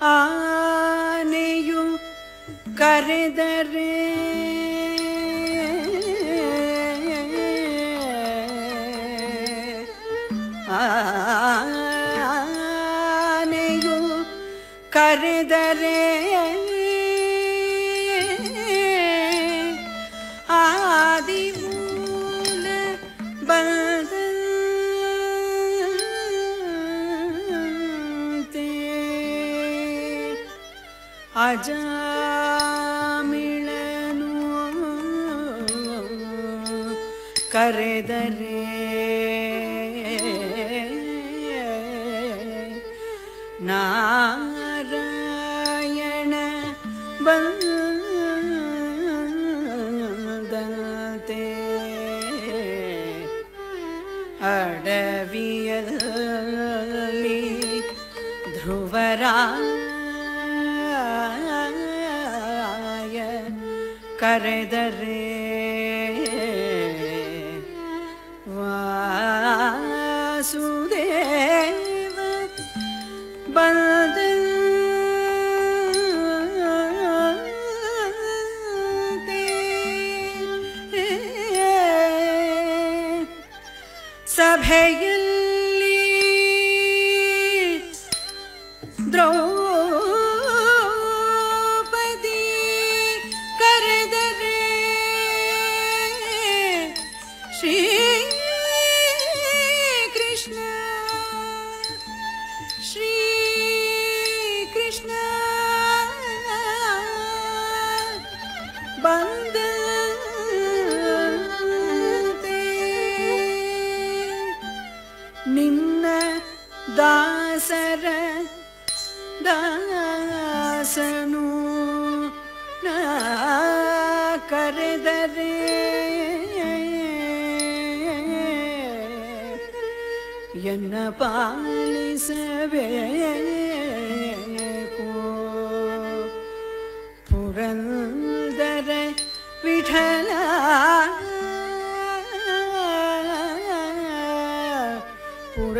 ആനയും കരുതരേ. ആനയും കരുതരേ. ಅಜಾಮಿಳನು ಕರೆದರೆ ನಾರಾಯಣ ಬಂದಂತೆ ಅಡವಿಯಲ್ಲಿ ಧ್ರುವರಾಯ ಕರೆದರೆ ವಾಸುದೇವ ಬಂದಂತೆ ಸಭೆಯಲ್ಲಿ ನಿನ್ನ ದಾಸರ ದಾಸನು ನಾ ಕರೆದರೆ ಎನ್ನ ಪಾಲಿಸಬೇಕು विठल पूर